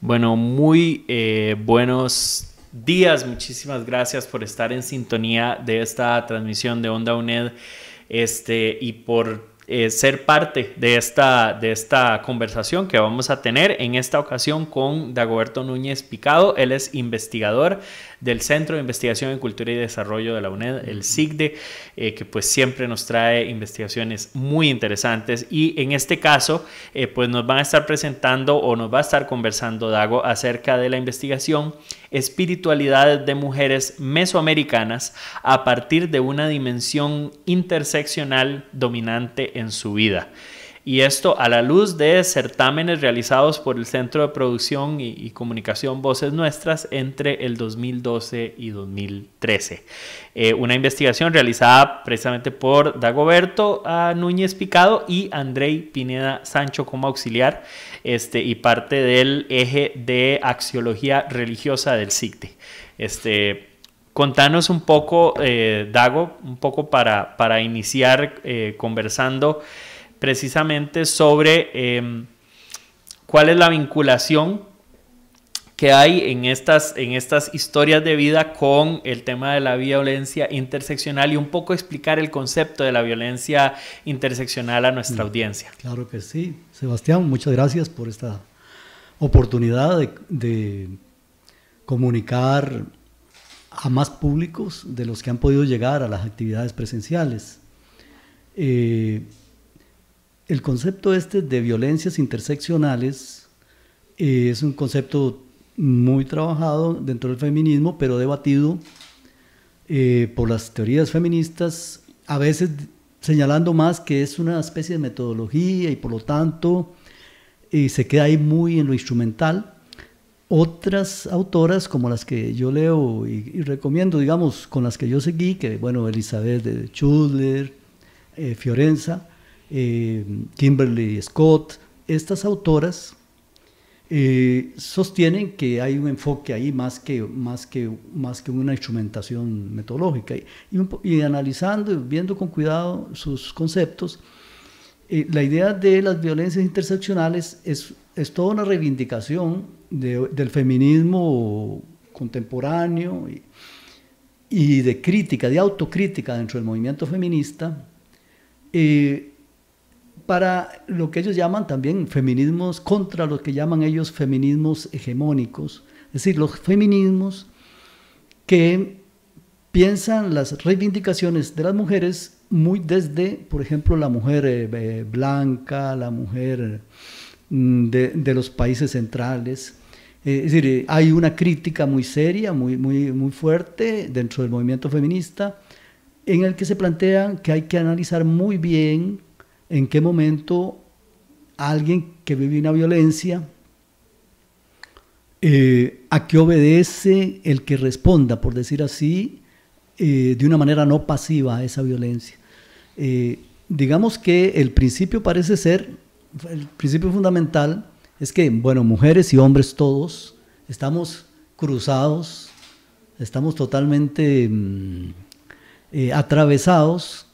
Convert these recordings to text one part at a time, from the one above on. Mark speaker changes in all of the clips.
Speaker 1: Bueno, muy eh, buenos días. Muchísimas gracias por estar en sintonía de esta transmisión de Onda UNED este, y por eh, ser parte de esta, de esta conversación que vamos a tener en esta ocasión con Dagoberto Núñez Picado. Él es investigador del Centro de Investigación en Cultura y Desarrollo de la UNED, el CICDE, eh, que pues siempre nos trae investigaciones muy interesantes y en este caso eh, pues nos van a estar presentando o nos va a estar conversando Dago acerca de la investigación espiritualidades de mujeres mesoamericanas a partir de una dimensión interseccional dominante en su vida. Y esto a la luz de certámenes realizados por el Centro de Producción y, Comunicación Voces Nuestras entre el 2012 y 2013. Eh, una investigación realizada precisamente por Dagoberto ah, Núñez Picado y Andrei Pineda Sancho como auxiliar este, y parte del eje de axiología religiosa del CICTE. Este, contanos un poco, eh, Dago, un poco para, para iniciar eh, conversando precisamente sobre em, cuál es la vinculación que hay en estas, en estas historias de vida con el tema de la violencia interseccional y un poco explicar el concepto de la violencia interseccional a nuestra mm, audiencia.
Speaker 2: Claro que sí. Sebastián, muchas gracias por esta oportunidad de, comunicar a más públicos de los que han podido llegar a las actividades presenciales. Eh, el concepto este de violencias interseccionales eh, es un concepto muy trabajado dentro del feminismo, pero debatido eh, por las teorías feministas, a veces señalando más que es una especie de metodología y por lo tanto eh, se queda ahí muy en lo instrumental. Otras autoras como las que yo leo y, recomiendo, digamos, con las que yo seguí, que bueno, Elizabeth de Schudler, Fiorenza, eh, Kimberly Scott, estas autoras eh, sostienen que hay un enfoque ahí más que, más que, más que una instrumentación metodológica. Y, analizando y viendo con cuidado sus conceptos, eh, la idea de las violencias interseccionales es, es toda una reivindicación del feminismo contemporáneo y, y, de crítica, de autocrítica dentro del movimiento feminista para lo que ellos llaman también feminismos, contra lo que llaman ellos feminismos hegemónicos, es decir, los feminismos que piensan las reivindicaciones de las mujeres muy desde, por ejemplo, la mujer eh, eh, blanca, la mujer mm, de, los países centrales. Eh, es decir, hay una crítica muy seria, muy, muy, muy fuerte dentro del movimiento feminista, en el que se plantea que hay que analizar muy bien en qué momento alguien que vive una violencia, eh, a qué obedece el que responda, por decir así, eh, de una manera no pasiva a esa violencia. Eh, digamos que el principio parece ser, el principio fundamental es que, bueno, mujeres y hombres todos estamos cruzados, estamos totalmente mm, atravesados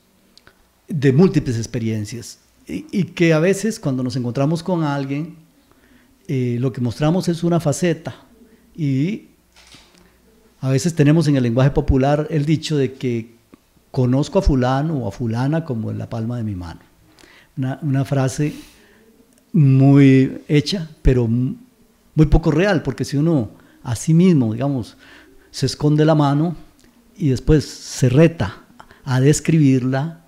Speaker 2: de múltiples experiencias y, que a veces cuando nos encontramos con alguien, eh, lo que mostramos es una faceta y a veces tenemos en el lenguaje popular el dicho de que conozco a fulano o a fulana como en la palma de mi mano. Una, frase muy hecha, pero muy poco real, porque si uno a sí mismo, digamos, se esconde la mano y después se reta a describirla,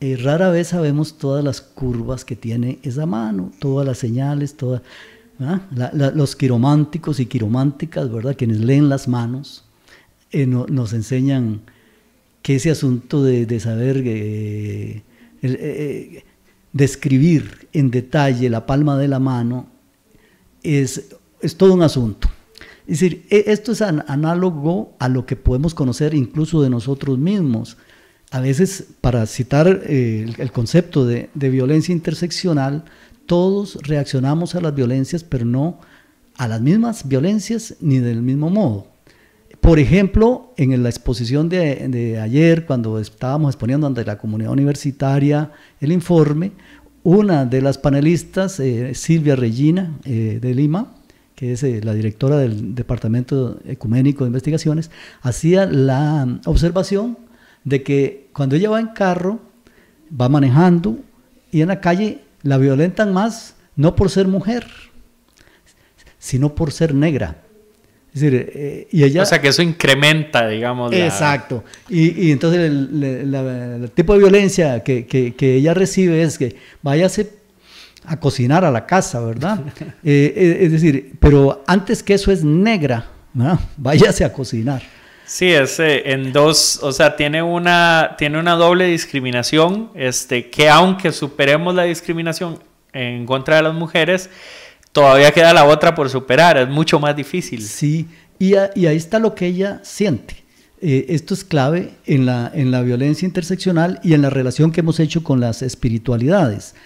Speaker 2: eh, rara vez sabemos todas las curvas que tiene esa mano, todas las señales, todas, los quirománticos y quirománticas, ¿verdad? Quienes leen las manos, eh, nos enseñan que ese asunto de, saber eh, describir en detalle la palma de la mano es, es todo un asunto. Es decir, e, esto es análogo a lo que podemos conocer incluso de nosotros mismos a veces, para citar eh, el, concepto de, violencia interseccional, todos reaccionamos a las violencias, pero no a las mismas violencias ni del mismo modo. Por ejemplo, en la exposición de, ayer, cuando estábamos exponiendo ante la comunidad universitaria el informe, una de las panelistas, eh, Silvia Regina, eh, de Lima, que es eh, la directora del Departamento Ecuménico de Investigaciones, hacía la observación de que cuando ella va en carro, va manejando y en la calle la violentan más no por ser mujer, sino por ser negra.
Speaker 1: Es decir, eh, y ella... O sea, que eso incrementa, digamos.
Speaker 2: Exacto. Y, entonces el, tipo de violencia que, que, ella recibe es que váyase a cocinar a la casa, ¿verdad? Eh, eh, es decir, pero antes que eso es negra, ¿verdad? váyase a cocinar.
Speaker 1: Sí, es en dos, o sea, tiene una, tiene una doble discriminación, este, que aunque superemos la discriminación en contra de las mujeres, todavía queda la otra por superar, es mucho más difícil.
Speaker 2: Sí, y, ahí está lo que ella siente. Eh, esto es clave en la, en la violencia interseccional y en la relación que hemos hecho con las espiritualidades.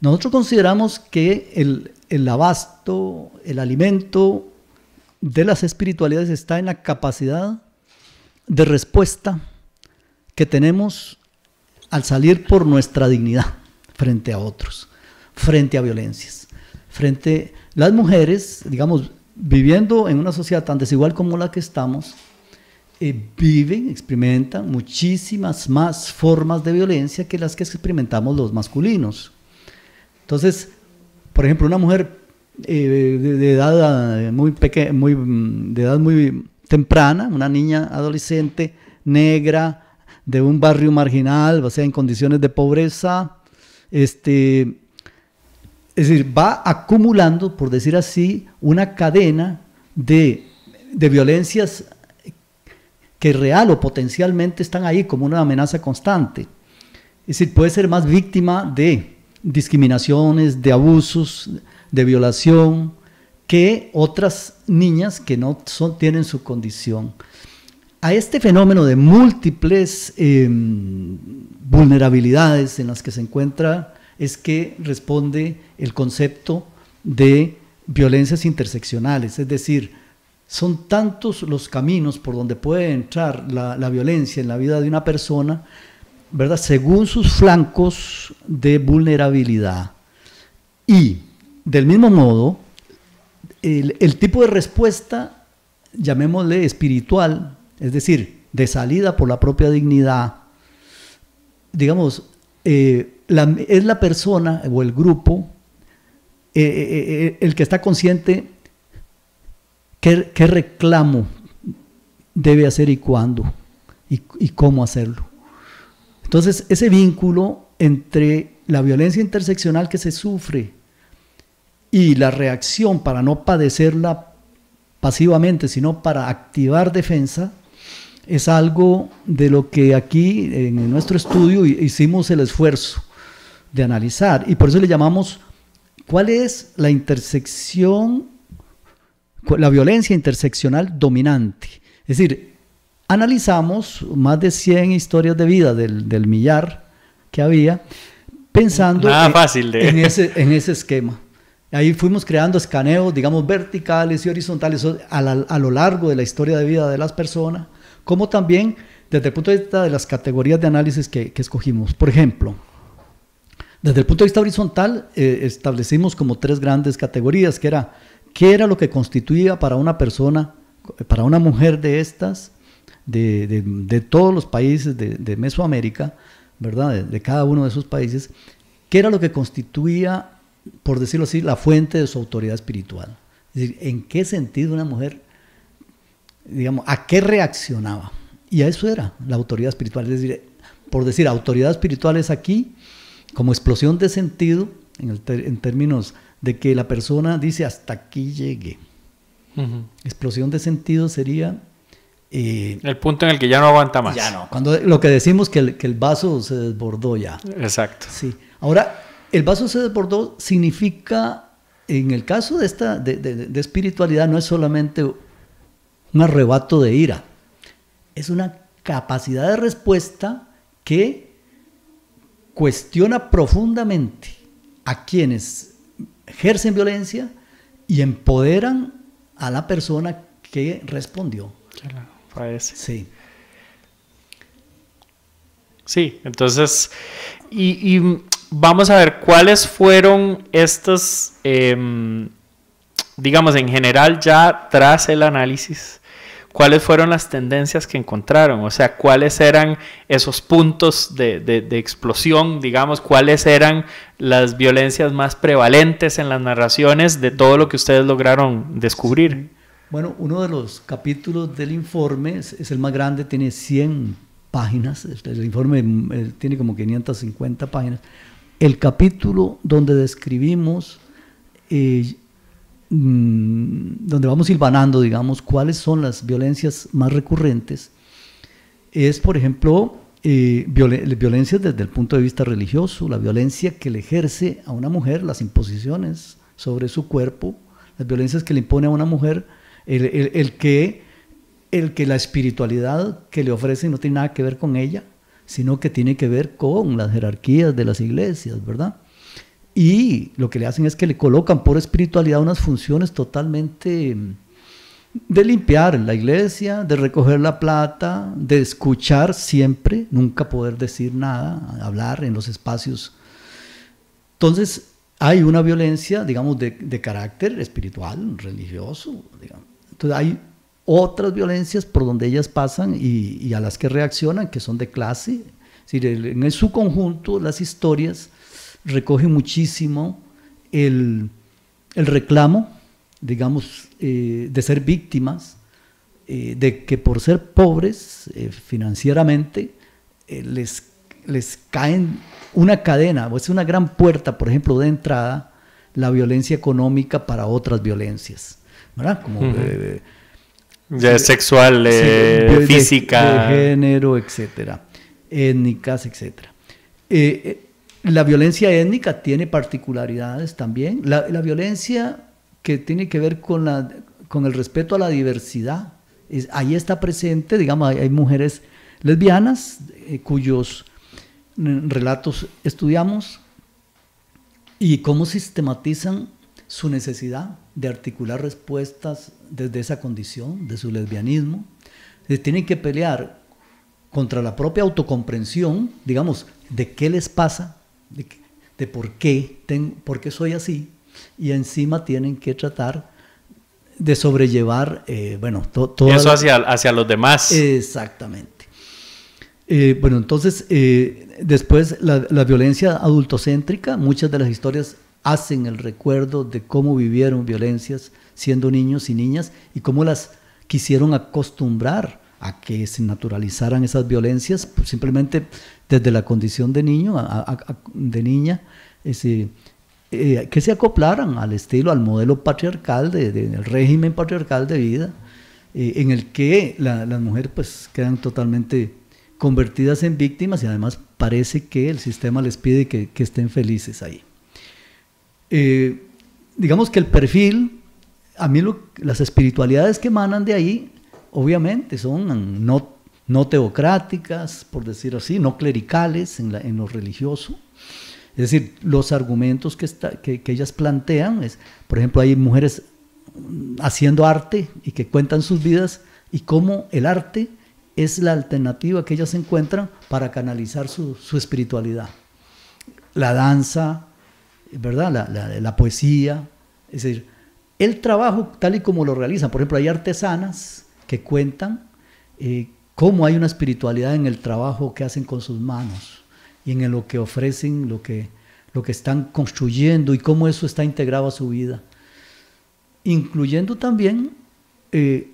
Speaker 2: Nosotros consideramos que el, el abasto, el alimento de las espiritualidades está en la capacidad de respuesta que tenemos al salir por nuestra dignidad frente a otros, frente a violencias frente las mujeres, digamos, viviendo en una sociedad tan desigual como la que estamos, eh, viven, experimentan muchísimas más formas de violencia que las que experimentamos los masculinos. Entonces, por ejemplo, una mujer de, edad muy pequeña, de edad muy temprana, una niña adolescente negra de un barrio marginal, o sea, en condiciones de pobreza, este, es decir, va acumulando, por decir así, una cadena de, violencias que real o potencialmente están ahí como una amenaza constante. Es decir, puede ser más víctima de discriminaciones, de abusos, de violación, que otras niñas que no tienen su condición. A este fenómeno de múltiples em, vulnerabilidades en las que se encuentra es que responde el concepto de violencias interseccionales, es decir, son tantos los caminos por donde puede entrar la, violencia en la vida de una persona, ¿verdad? Según sus flancos de vulnerabilidad. Y, del mismo modo, el, tipo de respuesta, llamémosle espiritual, es decir, de salida por la propia dignidad, digamos, eh, es la persona o el grupo eh, eh, el que está consciente qué, reclamo debe hacer y cuándo y, cómo hacerlo. Entonces, ese vínculo entre la violencia interseccional que se sufre y la reacción para no padecerla pasivamente, sino para activar defensa, es algo de lo que aquí en nuestro estudio hicimos el esfuerzo de analizar y por eso le llamamos cuál es la intersección, la violencia interseccional dominante. Es decir, analizamos más de 100 historias de vida del, millar que había, pensando en, ese, en ese esquema. Ahí fuimos creando escaneos, digamos, verticales y horizontales a, lo largo de la historia de vida de las personas como también desde el punto de vista de las categorías de análisis que, escogimos. Por ejemplo, desde el punto de vista horizontal, eh, establecimos como tres grandes categorías, que era qué era lo que constituía para una persona, para una mujer de estas, de, todos los países de, Mesoamérica, ¿verdad? De, cada uno de esos países, qué era lo que constituía, por decirlo así, la fuente de su autoridad espiritual. Es decir, en qué sentido una mujer digamos, a qué reaccionaba. Y a eso era la autoridad espiritual. Es decir, por decir, autoridad espiritual es aquí como explosión de sentido, en, términos de que la persona dice hasta aquí llegue. Explosión de sentido sería...
Speaker 1: Eh, el punto en el que ya no aguanta más.
Speaker 2: Ya no, cuando lo que decimos que el, que el vaso se desbordó ya.
Speaker 1: Exacto.
Speaker 2: Sí. Ahora, el vaso se desbordó significa, en el caso de esta de, de espiritualidad, no es solamente un arrebato de ira. Es una capacidad de respuesta que cuestiona profundamente a quienes ejercen violencia y empoderan a la persona que respondió.
Speaker 1: Sí. Sí, entonces, y, vamos a ver cuáles fueron estas, em, digamos, en general, ya tras el análisis, cuáles fueron las tendencias que encontraron, o sea, cuáles eran esos puntos de, explosión, digamos, cuáles eran las violencias más prevalentes en las narraciones de todo lo que ustedes lograron descubrir.
Speaker 2: Bueno, uno de los capítulos del informe es, el más grande, tiene 100 páginas, el informe eh, tiene como 550 páginas. El capítulo donde describimos eh, Mm, donde vamos hilvanando, digamos, cuáles son las violencias más recurrentes, es, por ejemplo, eh, violencia desde el punto de vista religioso, la violencia que le ejerce a una mujer, las imposiciones sobre su cuerpo, las violencias que le impone a una mujer, el, que, el que la espiritualidad que le ofrece no tiene nada que ver con ella, sino que tiene que ver con las jerarquías de las iglesias, ¿verdad? Y lo que le hacen es que le colocan por espiritualidad unas funciones totalmente mm, de limpiar la iglesia, de recoger la plata, de escuchar siempre, nunca poder decir nada, hablar en los espacios. Entonces, hay una violencia, digamos, de, carácter espiritual, religioso. Entonces, hay otras violencias por donde ellas pasan y, a las que reaccionan, que son de clase. en su conjunto, las historias recoge muchísimo el, reclamo, digamos, eh, de ser víctimas, eh, de que por ser pobres eh, financieramente les, les caen una cadena, o es una gran puerta, por ejemplo, de entrada, la violencia económica para otras violencias, ¿verdad? Como
Speaker 1: sexual, física.
Speaker 2: De, género, etcétera, étnicas, etcétera. La violencia étnica tiene particularidades también. La, violencia que tiene que ver con, la, con el respeto a la diversidad, es, ahí está presente, digamos, hay, mujeres lesbianas eh, cuyos relatos estudiamos y cómo sistematizan su necesidad de articular respuestas desde esa condición, de su lesbianismo. tienen que pelear contra la propia autocomprensión, digamos, de qué les pasa, de, por, qué, por qué soy así, y encima tienen que tratar de sobrellevar, eh, bueno,
Speaker 1: todo... Eso hacia, hacia los demás.
Speaker 2: Exactamente. Eh, bueno, entonces, eh, después la, la, violencia adultocéntrica, muchas de las historias hacen el recuerdo de cómo vivieron violencias siendo niños y niñas y cómo las quisieron acostumbrar a que se naturalizaran esas violencias, pues simplemente desde la condición de niño, de niña, eh, que se acoplaran al estilo, al modelo patriarcal, del régimen patriarcal de vida, eh, en el que las mujeres pues quedan totalmente convertidas en víctimas y además parece que el sistema les pide que, estén felices ahí. Eh, digamos que el perfil, a mí las espiritualidades que emanan de ahí obviamente son no, no teocráticas, por decir así, no clericales en, la, en lo religioso. Es decir, los argumentos que, ellas plantean, es, por ejemplo, hay mujeres haciendo arte y que cuentan sus vidas y cómo el arte es la alternativa que ellas encuentran para canalizar su, su espiritualidad. La danza, ¿verdad? La, la, poesía, es decir, el trabajo tal y como lo realizan. Por ejemplo, hay artesanas que cuentan eh, cómo hay una espiritualidad en el trabajo que hacen con sus manos y en lo que ofrecen, lo que, lo que están construyendo y cómo eso está integrado a su vida. Incluyendo también eh,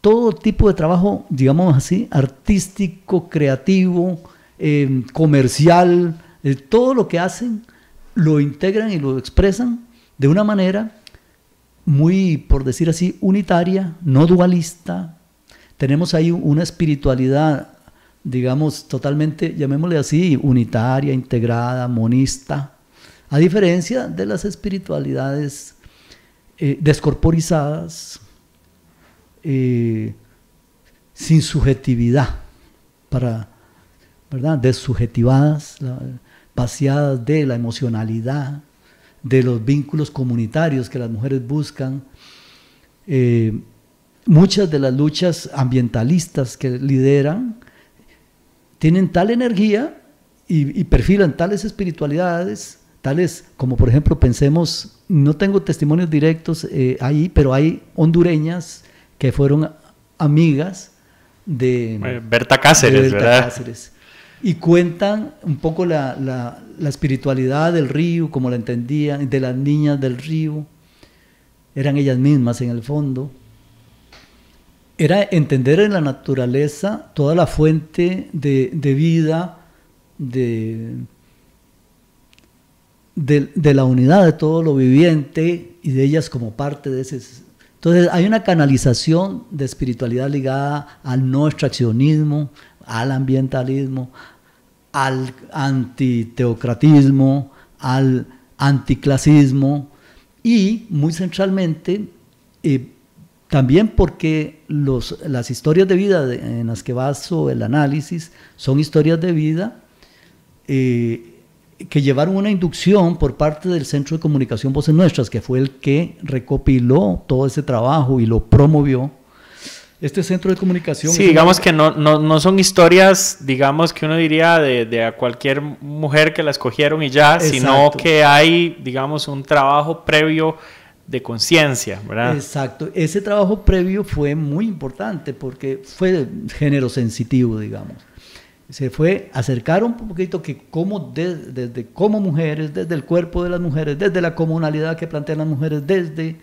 Speaker 2: todo tipo de trabajo, digamos así, artístico, creativo, eh, comercial, todo lo que hacen lo integran y lo expresan de una manera muy, por decir así, unitaria, no dualista. Tenemos ahí una espiritualidad, digamos, totalmente, llamémosle así, unitaria, integrada, monista, a diferencia de las espiritualidades eh, descorporizadas, eh, sin subjetividad, para, ¿verdad? Desubjetivadas, de la emocionalidad, de los vínculos comunitarios que las mujeres buscan. Eh, muchas de las luchas ambientalistas que lideran tienen tal energía y, perfilan tales espiritualidades tales como por ejemplo pensemos, no tengo testimonios directos eh, ahí, pero hay hondureñas que fueron amigas de
Speaker 1: Berta Cáceres, ¿verdad?
Speaker 2: Y cuentan un poco la, la, espiritualidad del río, como la entendían, de las niñas del río. Eran ellas mismas en el fondo. Era entender en la naturaleza toda la fuente de, de vida, de, de, de, la unidad de todo lo viviente y de ellas como parte de ese entonces hay una canalización de espiritualidad ligada al no extraccionismo, al ambientalismo, al antiteocratismo, al anticlasismo y muy centralmente eh, también porque los, las historias de vida en las que baso el análisis son historias de vida eh, que llevaron una inducción por parte del Centro de Comunicación Voces Nuestras, que fue el que recopiló todo ese trabajo y lo promovió. Este centro de comunicación...
Speaker 1: Sí, digamos que no, no, no, son historias, digamos que uno diría de, de, a cualquier mujer que la escogieron y ya, sino que hay, digamos, un trabajo previo de conciencia, ¿verdad?
Speaker 2: Exacto. Ese trabajo previo fue muy importante porque fue género sensitivo, digamos se fue, acercaron un poquito que como desde como mujeres, desde el cuerpo de las mujeres, desde la comunalidad que plantean las mujeres, desde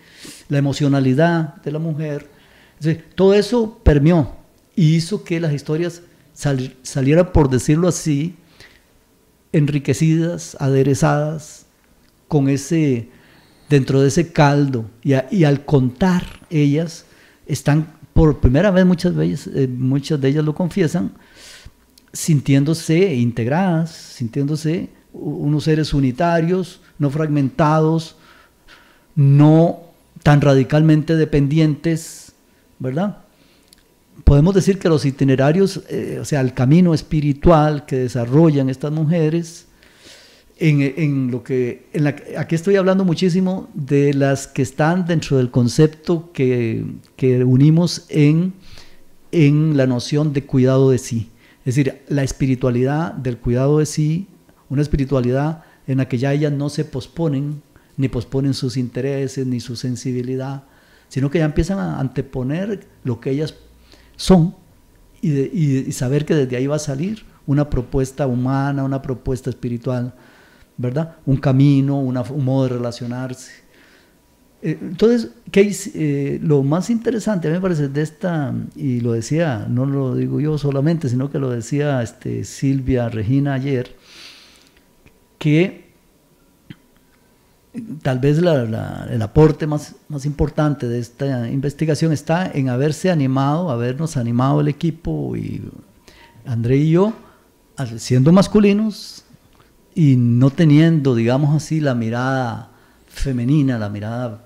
Speaker 2: la emocionalidad de la mujer, todo eso permeó y hizo que las historias salieran, por decirlo así, enriquecidas, aderezadas, con ese, dentro de ese caldo. Y, al contar ellas, están por primera vez, muchas veces, eh, muchas de ellas lo confiesan, sintiéndose integradas, sintiéndose unos seres unitarios, no fragmentados, no tan radicalmente dependientes, ¿verdad? Podemos decir que los itinerarios, eh, o sea, el camino espiritual que desarrollan estas mujeres, en, lo que, aquí estoy hablando muchísimo de las que están dentro del concepto que, que unimos en, en la noción de cuidado de sí. Es decir, la espiritualidad del cuidado de sí, una espiritualidad en la que ya ellas no se posponen, ni posponen sus intereses, ni su sensibilidad, sino que ya empiezan a anteponer lo que ellas son y, saber que desde ahí va a salir una propuesta humana, una propuesta espiritual, ¿verdad? Un camino, un modo de relacionarse. Eh, entonces, ¿qué, eh, lo más interesante a mí me parece de esta, y lo decía, no lo digo yo solamente, sino que lo decía este, Silvia Regina ayer, que tal vez el aporte más, importante de esta investigación está en haberse animado, habernos animado el equipo y André y yo, siendo masculinos y no teniendo, digamos así, la mirada femenina, la mirada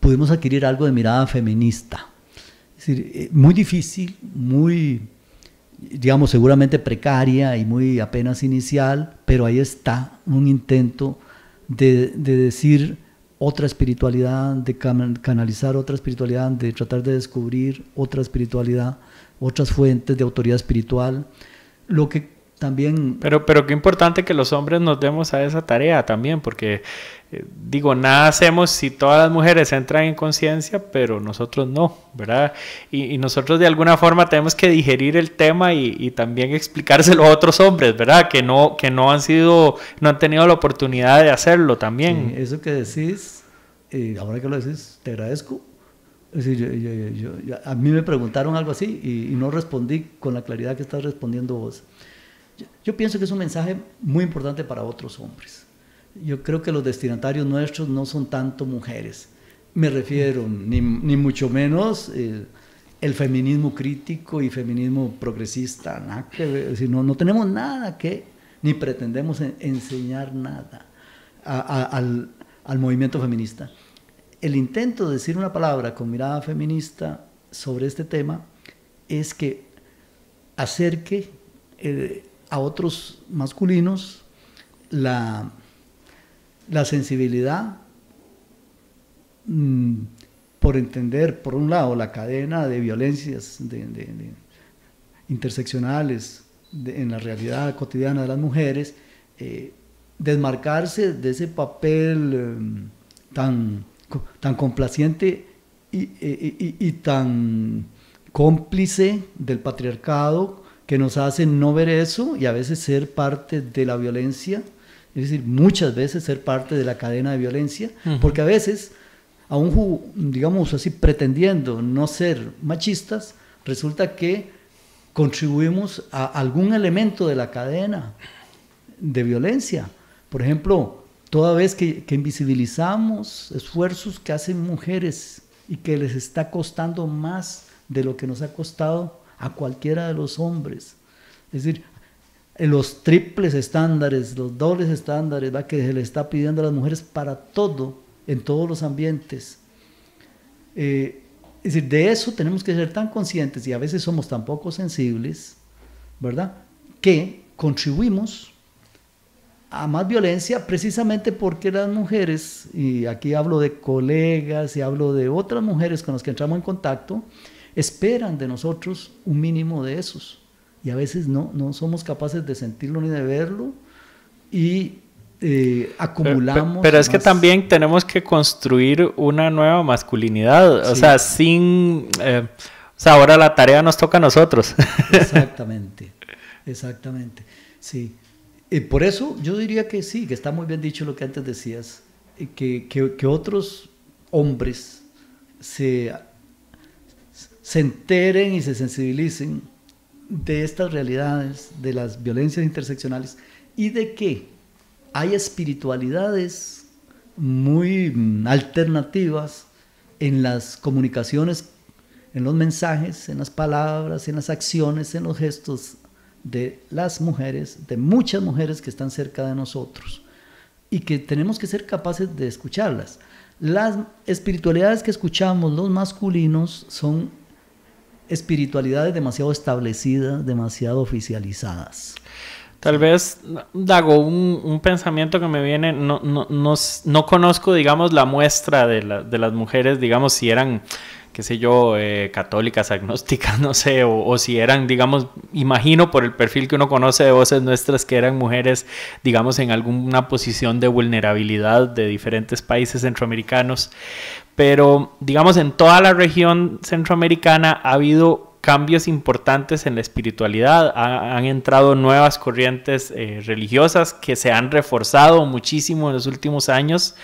Speaker 2: pudimos adquirir algo de mirada feminista. Es decir, eh, muy difícil, muy, digamos, seguramente precaria y muy apenas inicial, pero ahí está un intento de, decir otra espiritualidad, de canalizar otra espiritualidad, de tratar de descubrir otra espiritualidad, otras fuentes de autoridad espiritual. Lo que también...
Speaker 1: Pero, pero qué importante que los hombres nos demos a esa tarea también, porque eh, digo, nada hacemos si todas las mujeres entran en conciencia, pero nosotros no, ¿verdad? Y, nosotros de alguna forma tenemos que digerir el tema y, también explicárselo a otros hombres, ¿verdad? Que no, que no han sido, no han tenido la oportunidad de hacerlo también.
Speaker 2: eso que decís, eh, ahora que lo decís, te agradezco. Es decir, a mí me preguntaron algo así y, y no respondí con la claridad que estás respondiendo vos. Yo pienso que es un mensaje muy importante para otros hombres. Yo creo que los destinatarios nuestros no son tanto mujeres. Me refiero, ni, ni mucho menos eh, el feminismo crítico y feminismo progresista. Nada que no, no, tenemos nada que, ni pretendemos enseñar nada al, al movimiento feminista. El intento de decir una palabra con mirada feminista sobre este tema es que acerque eh, a otros masculinos la, la sensibilidad mm, por entender, por un lado, la cadena de violencias interseccionales en la realidad cotidiana de las mujeres, eh, desmarcarse de ese papel em, tan, tan complaciente y, tan cómplice del patriarcado que nos hace no ver eso y a veces ser parte de la violencia, es decir, muchas veces ser parte de la cadena de violencia, porque a veces, aún digamos así, pretendiendo no ser machistas, resulta que contribuimos a algún elemento de la cadena de violencia. Por ejemplo, toda vez que, invisibilizamos esfuerzos que hacen mujeres y que les está costando más de lo que nos ha costado a cualquiera de los hombres. Es decir, los triples estándares, los dobles estándares ¿va? que se le está pidiendo a las mujeres para todo, en todos los ambientes. Eh, es decir, de eso tenemos que ser tan conscientes y a veces somos tan poco sensibles, ¿verdad? Que contribuimos a más violencia precisamente porque las mujeres, y aquí hablo de colegas y hablo de otras mujeres con las que entramos en contacto, esperan de nosotros un mínimo de esos. Y a veces no, no somos capaces de sentirlo ni de verlo y eh, acumulamos.
Speaker 1: Pero, es que también tenemos que construir una nueva masculinidad, o sea, sin... Eh, o sea, ahora la tarea nos toca a nosotros.
Speaker 2: Exactamente, exactamente, sí. Y por eso yo diría que sí, que está muy bien dicho lo que antes decías, que, que, otros hombres se, se enteren y se sensibilicen de estas realidades, de las violencias interseccionales y de que hay espiritualidades muy alternativas en las comunicaciones, en los mensajes, en las palabras, en las acciones, en los gestos de las mujeres, de muchas mujeres que están cerca de nosotros y que tenemos que ser capaces de escucharlas. Las espiritualidades que escuchamos, los masculinos, son espiritualidades demasiado establecidas, demasiado oficializadas.
Speaker 1: Tal vez, Dago, un, pensamiento que me viene, no, no, no, no, conozco, digamos, la muestra de, la, de las mujeres, digamos, si eran qué sé yo, eh, católicas, agnósticas, no sé, o, si eran, digamos, imagino por el perfil que uno conoce de voces nuestras que eran mujeres, digamos, en alguna posición de vulnerabilidad de diferentes países centroamericanos, pero, digamos, en toda la región centroamericana ha habido cambios importantes en la espiritualidad, han entrado nuevas corrientes eh, religiosas que se han reforzado muchísimo en los últimos años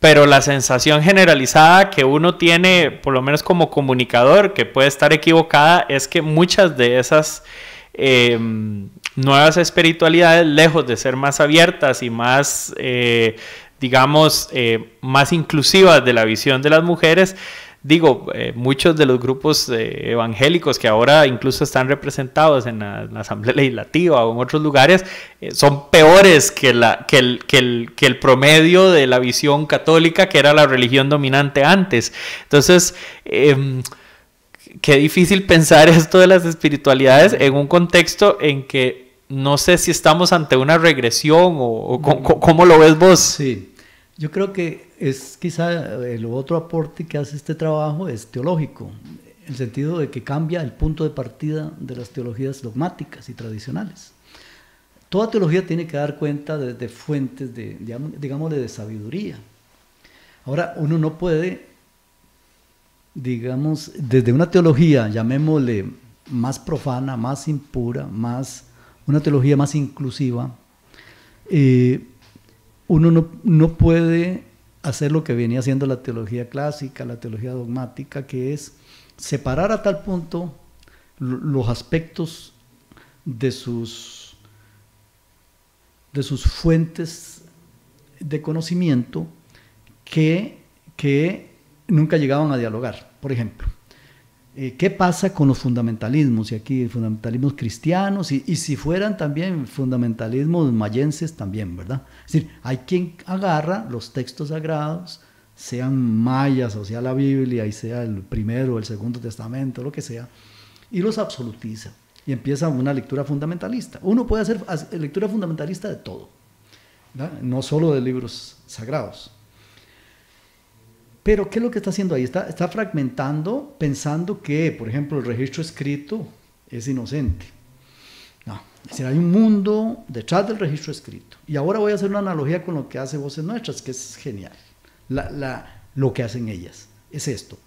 Speaker 1: pero la sensación generalizada que uno tiene, por lo menos como comunicador, que puede estar equivocada, es que muchas de esas em, nuevas espiritualidades, lejos de ser más abiertas y más, eh, digamos, eh, más inclusivas de la visión de las mujeres, digo, eh, muchos de los grupos eh, evangélicos que ahora incluso están representados en la, Asamblea Legislativa o en otros lugares eh, son peores que, el, promedio de la visión católica que era la religión dominante antes. Entonces, em, qué difícil pensar esto de las espiritualidades en un contexto en que no sé si estamos ante una regresión o, cómo lo ves vos.
Speaker 2: Sí, yo creo que es quizá el otro aporte que hace este trabajo es teológico, en el sentido de que cambia el punto de partida de las teologías dogmáticas y tradicionales. Toda teología tiene que dar cuenta de, fuentes de, digamos, de sabiduría. Ahora, uno no puede, digamos, desde una teología, llamémosle más profana, más impura, más, una teología más inclusiva, eh, uno no, no, puede hacer lo que venía haciendo la teología clásica, la teología dogmática, que es separar a tal punto los aspectos de sus, de sus fuentes de conocimiento que, que nunca llegaban a dialogar. Por ejemplo, eh, ¿qué pasa con los fundamentalismos? Y aquí fundamentalismos cristianos y, si fueran también fundamentalismos mayenses también, ¿verdad? Es decir, hay quien agarra los textos sagrados, sean mayas o sea la Biblia y sea el primero o el segundo testamento, lo que sea, y los absolutiza y empieza una lectura fundamentalista. Uno puede hacer lectura fundamentalista de todo, no solo de libros sagrados. Pero, ¿qué es lo que está haciendo ahí? Está, está fragmentando pensando que, por ejemplo, el registro escrito es inocente. No, Es decir, hay un mundo detrás del registro escrito. Y ahora voy a hacer una analogía con lo que hace Voces Nuestras, que es genial. lo que hacen ellas es esto.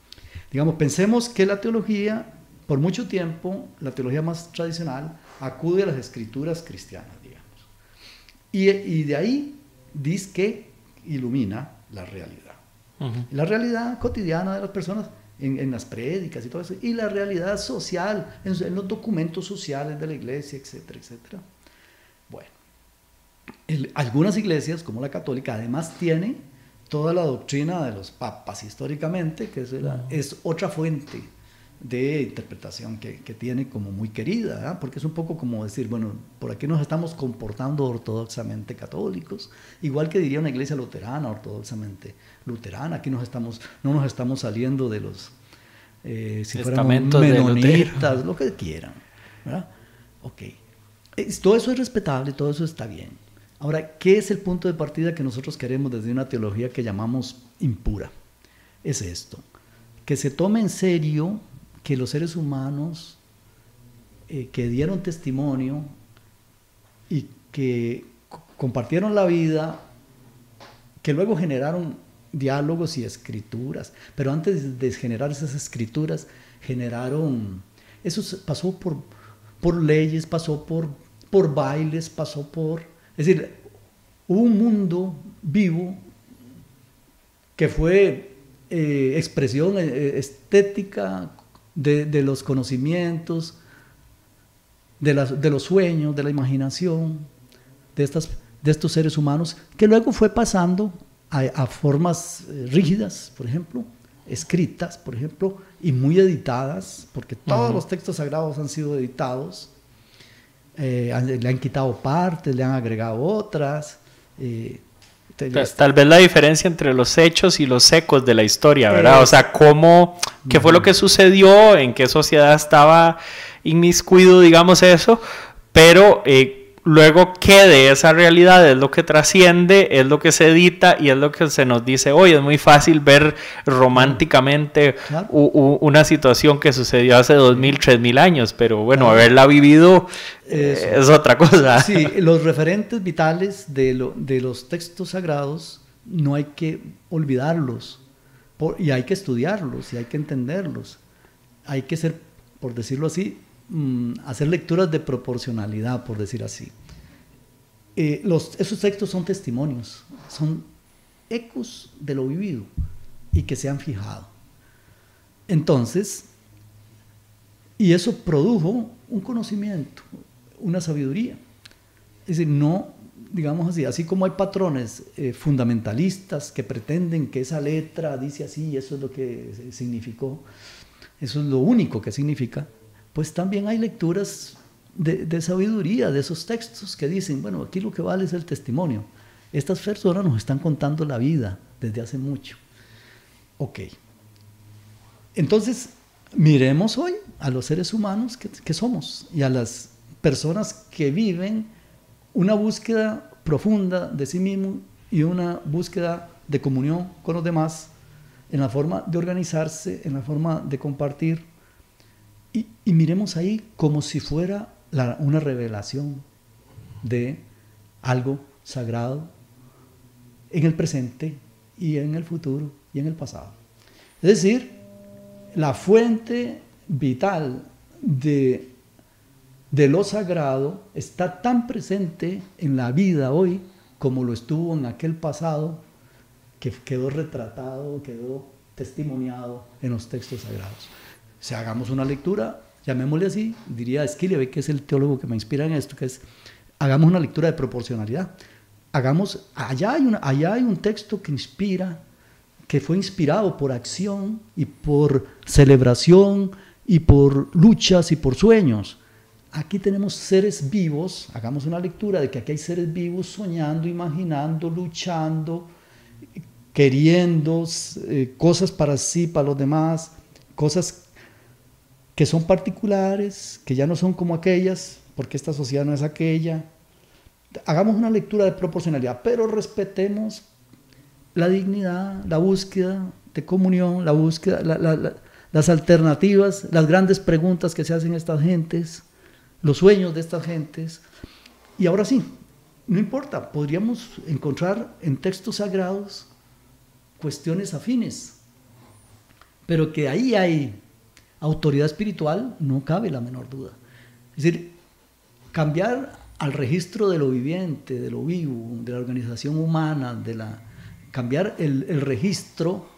Speaker 2: Digamos, pensemos que la teología, por mucho tiempo, la teología más tradicional, acude a las escrituras cristianas, digamos. Y, y de ahí dice que ilumina la realidad. La realidad cotidiana de las personas en, las prédicas y todo eso, y la realidad social, en, los documentos sociales de la iglesia, etcétera, etcétera. Bueno, algunas iglesias, como la católica, además tiene toda la doctrina de los papas históricamente, que es, es otra fuente de interpretación que, que, tiene como muy querida, porque es un poco como decir, bueno, por aquí nos estamos comportando ortodoxamente católicos, igual que diría una iglesia luterana, ortodoxamente luterana, aquí nos estamos, no nos estamos saliendo de los, eh, si fuéramos menonitas, lo que quieran, ¿verdad? Ok, todo eso es respetable, todo eso está bien. Ahora, ¿qué es el punto de partida que nosotros queremos desde una teología que llamamos impura? Es esto, que se tome en serio que los seres humanos eh, que dieron testimonio y que compartieron la vida, que luego generaron diálogos y escrituras, pero antes de generar esas escrituras, generaron, eso pasó por, por leyes, pasó por, por bailes, pasó por, es decir, hubo un mundo vivo que fue eh, expresión eh, estética, de, los conocimientos, de, de, los sueños, de la imaginación, de, estas, de estos seres humanos, que luego fue pasando a, formas eh, rígidas, por ejemplo, escritas, por ejemplo, y muy editadas, porque todos los textos sagrados han sido editados, eh, le han quitado partes, le han agregado otras.
Speaker 1: Eh, pues, tal vez la diferencia entre los hechos y los secos de la historia, ¿verdad? o sea, cómo, qué fue lo que sucedió, en qué sociedad estaba inmiscuido, digamos eso, pero eh, luego qué de esa realidad es lo que trasciende, es lo que se edita y es lo que se nos dice hoy. Es muy fácil ver románticamente una situación que sucedió hace dos mil, tres mil años, pero bueno, haberla vivido eh, es otra cosa.
Speaker 2: Sí, los referentes vitales de, de los textos sagrados no hay que olvidarlos y hay que estudiarlos y hay que entenderlos. Hay que ser, por decirlo así, Mm, hacer lecturas de proporcionalidad, por decir así. Eh, esos textos son testimonios, son ecos de lo vivido y que se han fijado. Entonces, y eso produjo un conocimiento, una sabiduría. Es decir, no, digamos así, así como hay patrones eh, fundamentalistas que pretenden que esa letra dice así eso es lo que significó, eso es lo único que significa, pues también hay lecturas de, sabiduría de esos textos que dicen, bueno, aquí lo que vale es el testimonio. Estas personas nos están contando la vida desde hace mucho. Ok. Entonces, miremos hoy a los seres humanos que, somos y a las personas que viven una búsqueda profunda de sí mismo y una búsqueda de comunión con los demás en la forma de organizarse, en la forma de compartir, y, miremos ahí como si fuera una revelación de algo sagrado en el presente y en el futuro y en el pasado. Es decir, la fuente vital de, de lo sagrado está tan presente en la vida hoy como lo estuvo en aquel pasado que quedó retratado, quedó testimoniado en los textos sagrados. Si hagamos una lectura, llamémosle así, diría ve que es el teólogo que me inspira en esto, que es, hagamos una lectura de proporcionalidad. Hagamos, allá hay, una, allá hay un texto que inspira, que fue inspirado por acción y por celebración y por luchas y por sueños. Aquí tenemos seres vivos, hagamos una lectura de que aquí hay seres vivos soñando, imaginando, luchando, queriendo eh, cosas para sí, para los demás, cosas que son particulares, que ya no son como aquellas, porque esta sociedad no es aquella. Hagamos una lectura de proporcionalidad, pero respetemos la dignidad, la búsqueda de comunión, la búsqueda, las alternativas, las grandes preguntas que se hacen estas gentes, los sueños de estas gentes. Y ahora sí, no importa, podríamos encontrar en textos sagrados cuestiones afines, pero que ahí hay autoridad espiritual, no cabe la menor duda. Es decir, cambiar al registro de lo viviente, de lo vivo, de la organización humana, de la, cambiar el, el registro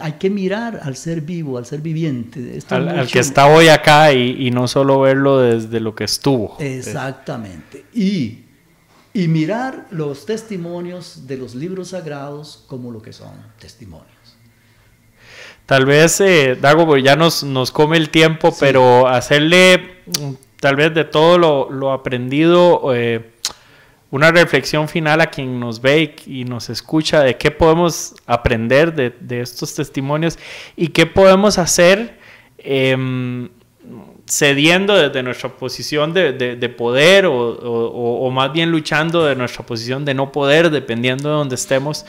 Speaker 2: hay que mirar al ser vivo, al ser viviente.
Speaker 1: al, que está hoy acá y, y, no solo verlo desde lo que estuvo.
Speaker 2: Exactamente. Y, y mirar los testimonios de los libros sagrados como lo que son testimonios.
Speaker 1: Tal vez, eh, Dago, pues ya nos, nos come el tiempo, pero hacerle tal vez de todo lo, lo aprendido. Eh, una reflexión final a quien nos ve y, nos escucha de qué podemos aprender de, estos testimonios y qué podemos hacer em, cediendo desde nuestra posición de, poder o, más bien luchando de nuestra posición de no poder, dependiendo de donde estemos,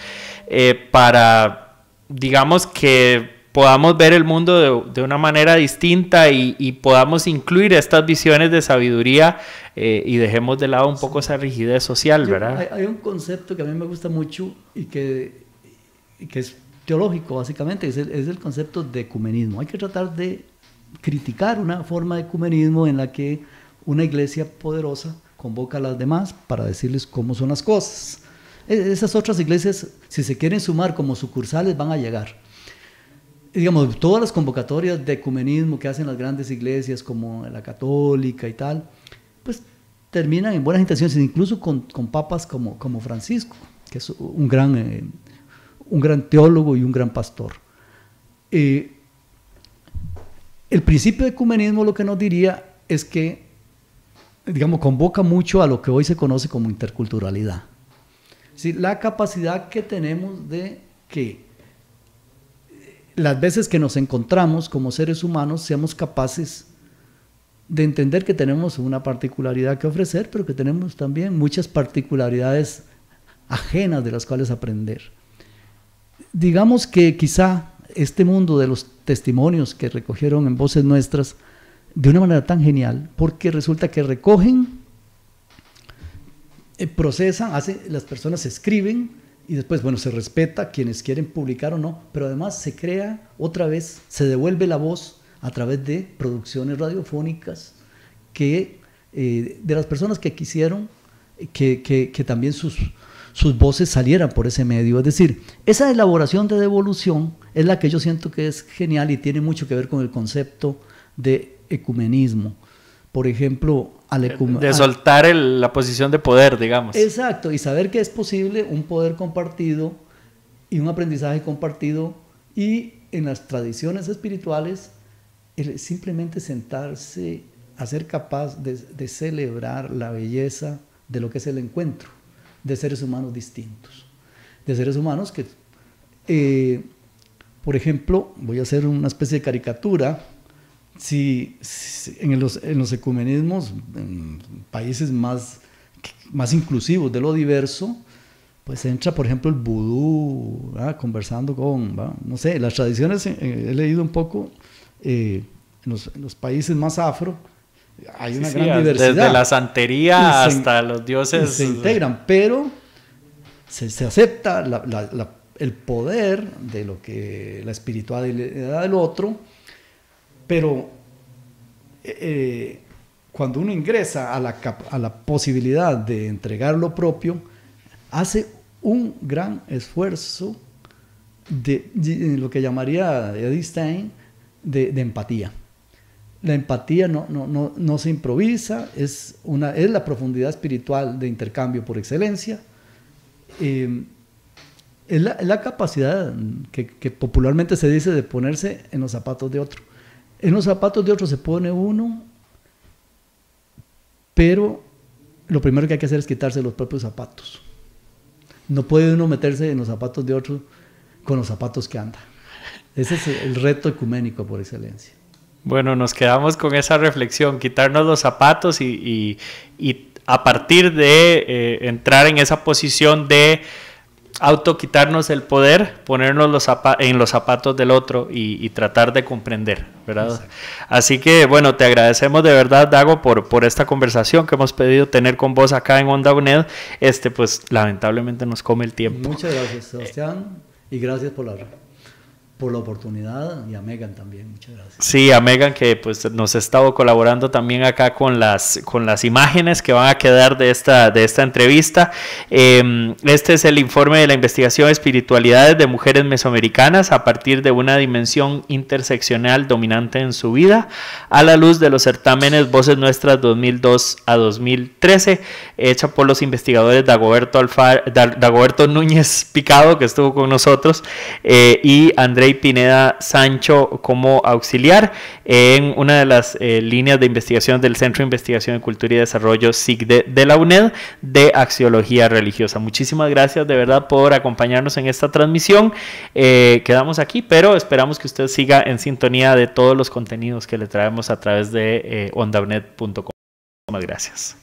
Speaker 1: eh, para, digamos que podamos ver el mundo de, una manera distinta y, podamos incluir estas visiones de sabiduría eh, y dejemos de lado un poco esa rigidez social, ¿verdad?
Speaker 2: Hay, un concepto que a mí me gusta mucho y que, que es teológico, básicamente, es el, es el concepto de ecumenismo. Hay que tratar de criticar una forma de ecumenismo en la que una iglesia poderosa convoca a las demás para decirles cómo son las cosas. E, esas otras iglesias, si se quieren sumar como sucursales, van a llegar digamos, todas las convocatorias de ecumenismo que hacen las grandes iglesias como la católica y tal, pues terminan en buenas intenciones, incluso con, papas como, como Francisco, que es un gran, eh, un gran teólogo y un gran pastor. Eh, el principio de ecumenismo lo que nos diría es que, digamos, convoca mucho a lo que hoy se conoce como interculturalidad. Es la capacidad que tenemos de que las veces que nos encontramos como seres humanos seamos capaces de entender que tenemos una particularidad que ofrecer, pero que tenemos también muchas particularidades ajenas de las cuales aprender. Digamos que quizá este mundo de los testimonios que recogieron en voces nuestras, de una manera tan genial, porque resulta que recogen, eh, procesan, hace, las personas escriben, y después, bueno, se respeta quienes quieren publicar o no, pero además se crea otra vez, se devuelve la voz a través de producciones radiofónicas que, eh, de las personas que quisieron que, que, también sus, sus voces salieran por ese medio. Es decir, esa elaboración de devolución es la que yo siento que es genial y tiene mucho que ver con el concepto de ecumenismo. Por ejemplo,
Speaker 1: de soltar la posición de poder, digamos.
Speaker 2: Exacto, y saber que es posible un poder compartido y un aprendizaje compartido y en las tradiciones espirituales simplemente sentarse a ser capaz de, celebrar la belleza de lo que es el encuentro de seres humanos distintos, de seres humanos que, eh, por ejemplo, voy a hacer una especie de caricatura, si, en, los, en, los, ecumenismos, en países más, más inclusivos de lo diverso, pues entra, por ejemplo, el vudú, conversando con, no sé, las tradiciones, eh, he leído un poco, eh, en, los, países más afro, hay una gran diversidad.
Speaker 1: Desde la santería hasta los dioses.
Speaker 2: Se integran, pero se, se acepta la, la, el poder de lo que la espiritualidad del otro, pero eh, cuando uno ingresa a la, a la posibilidad de entregar lo propio, hace un gran esfuerzo de, lo que llamaría Edith Stein de, empatía. La empatía no, no, no, no, se improvisa, es, una, es la profundidad espiritual de intercambio por excelencia. Eh, es, la, la, capacidad que, popularmente se dice de ponerse en los zapatos de otro. En los zapatos de otro se pone uno, pero lo primero que hay que hacer es quitarse los propios zapatos. No puede uno meterse en los zapatos de otro con los zapatos que anda. Ese es el reto ecuménico por excelencia.
Speaker 1: Bueno, nos quedamos con esa reflexión, quitarnos los zapatos y, a partir de eh, entrar en esa posición de auto quitarnos el poder, ponernos los en los zapatos del otro y, tratar de comprender, ¿verdad? Así que bueno, te agradecemos de verdad, Dago, por, por esta conversación que hemos pedido tener con vos acá en Onda UNED. Este, pues lamentablemente nos come el tiempo.
Speaker 2: Muchas gracias, Sebastián, y gracias por la por la oportunidad y a Megan también, muchas gracias.
Speaker 1: Sí, a Megan que pues nos ha estado colaborando también acá con las, con las imágenes que van a quedar de esta, de esta entrevista. Em, este es el informe de la investigación de espiritualidades de mujeres mesoamericanas a partir de una dimensión interseccional dominante en su vida, a la luz de los certámenes Voces Nuestras 2002 a 2013, hecha por los investigadores Dagoberto, Dagoberto Núñez Picado, que estuvo con nosotros, eh, y André Pineda Sancho como auxiliar en una de las eh, líneas de investigación del Centro de Investigación en Cultura y Desarrollo SIGDE de la UNED de Axiología Religiosa. Muchísimas gracias de verdad por acompañarnos en esta transmisión. Eh, quedamos aquí, pero esperamos que usted siga en sintonía de todos los contenidos que le traemos a través de eh, ondaunet.com. Muchas gracias.